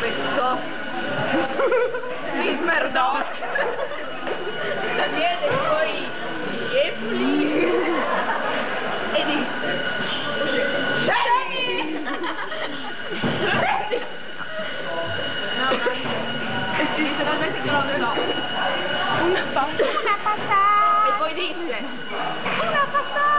questo? Mi smerdò Daniele poi Empoli. E disse scendi no eh no e si dice talmente che non ne so una pasta. Una patata! e poi disse Una patata!